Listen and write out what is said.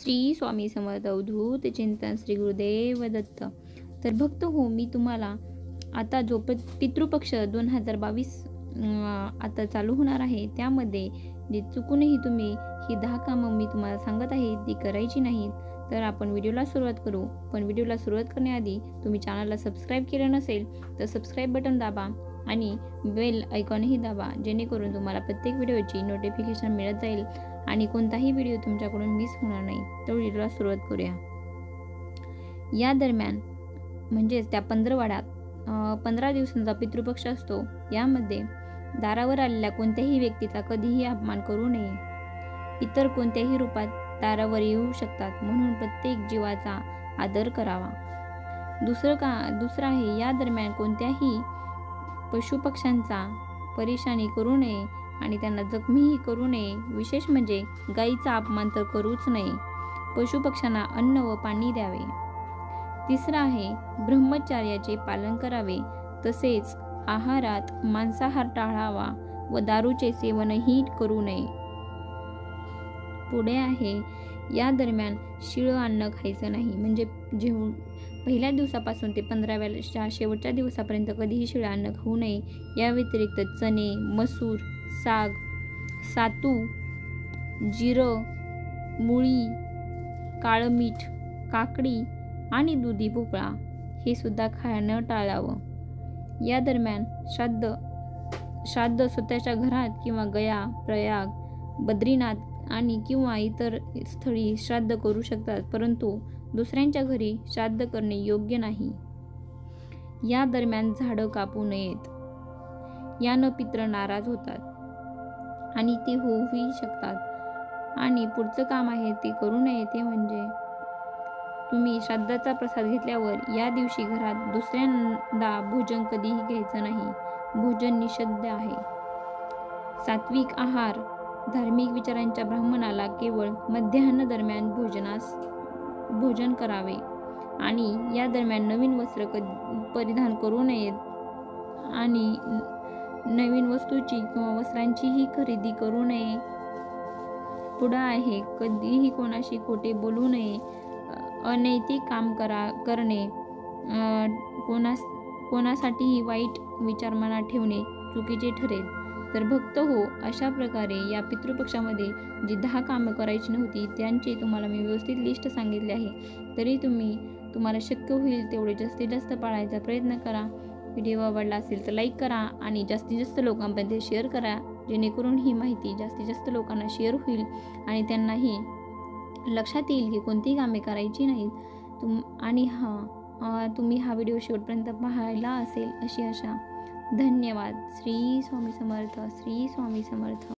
श्री स्वामी समर्थ अवधूत चिंतन श्री गुरुदेव दत्त. तर भक्त हो मी तुम्हाला आता जो प पितृपक्ष दोन हजार बावीस आता चालू होणार आहे. त्यामध्ये जे चुकूनही तुम्ही ही दहा कामं मी तुम्हाला सांगत आहे ती करायची नाहीत. तर आपण व्हिडिओला सुरुवात करू. पण व्हिडिओला सुरुवात करण्याआधी तुम्ही चॅनलला सबस्क्राईब केलं नसेल तर सबस्क्राईब बटन दाबा आणि बेल आयकॉनही दाबा जेणेकरून तुम्हाला प्रत्येक व्हिडिओची नोटिफिकेशन मिळत जाईल. आणि कोणताही व्हिडिओ तुमच्याकडून मिस होणार नाही तर व्हिडिओला सुरुवात करूया. या दरम्यान म्हणजेच त्या पंधरवाड्यात पंधरा दिवसांचा पितृपक्ष असतो. यामध्ये दारावर आलेल्या कोणत्याही व्यक्तीचा कधीही अपमान करू नये. इतर कोणत्याही रूपात दारावर येऊ शकतात म्हणून प्रत्येक जीवाचा आदर करावा. दुसरं का दुसरं आहे या दरम्यान कोणत्याही पशुपक्ष्यांचा परेशानी करू नये आणि त्यांना जखमीही करू नये. विशेष म्हणजे गायीचा अपमान तर करूच नये. पशुपक्ष्यांना अन्न व पाणी द्यावे. तिसरं आहे ब्रह्मचार्याचे पालन करावे. तसेच आहारात मांसाहार टाळावा व दारूचे सेवनही करू नये. पुढे आहे या दरम्यान शिळं अन्न खायचं नाही. म्हणजे जेव पहिल्या दिवसापासून ते पंधराव्या शेवटच्या दिवसापर्यंत कधीही शिळं अन्न खाऊ नये. या व्यतिरिक्त चणे मसूर साग सातू जिरं मुळी काळं मीठ काकडी आणि दुधी भोपळा हे सुद्धा खाणं टाळावं. या दरम्यान श्राद्ध श्राद्ध स्वतःच्या घरात किंवा गया प्रयाग बद्रीनाथ आणि किंवा इतर स्थळी श्राद्ध करू शकतात परंतु दुसऱ्यांच्या घरी श्राद्ध करणे योग्य नाही. या दरम्यान झाडं कापू नयेत. यानं पित्र नाराज होतात. आणि ते होऊही शकतात. आणि पुढचं काम आहे ते करू नये ते म्हणजे. तुम्ही श्राद्धाचा प्रसाद घेतल्यावर या दिवशी घरात दुसऱ्यांदा भोजन कधीही घ्यायचं नाही. भोजन निषिद्ध आहे. सात्विक आहार धार्मिक विचारांच्या ब्राह्मणाला केवळ मध्यान्ह दरम्यान भोजनास भोजन करावे. आणि या दरम्यान नवीन वस्त्र क परिधान करू नयेत. आणि नवीन वस्तूची किंवा वस्त्रांचीही खरेदी करू नये. पुढं आहे कधीही कोणाशी खोटे बोलू नये. अनैतिक काम करा करणे. कोणास कोणासाठीही वाईट विचार मनात ठेवणे चुकीचे ठरेल. तर भक्त हो अशा प्रकारे या पितृपक्षामध्ये जी दहा कामं करायची नव्हती त्यांची तुम्हाला मी व्यवस्थित लिस्ट सांगितली आहे. तरी तुम्ही तुम्हाला शक्य होईल तेवढे जास्तीत जास्त पाळायचा प्रयत्न करा. व्हिडिओ आवडला असेल तर लाईक करा आणि जास्तीत जास्त लोकांपर्यंत शेअर करा. जेणेकरून ही माहिती जास्तीत जास्त लोकांना शेअर होईल आणि त्यांनाही लक्षात येईल की कोणतीही कामे करायची नाहीत. तुम आणि हा तुम्ही हा व्हिडिओ शेवटपर्यंत पाहायला असेल अशी आशा. धन्यवाद. श्री स्वामी समर्थ श्री स्वामी समर्थ.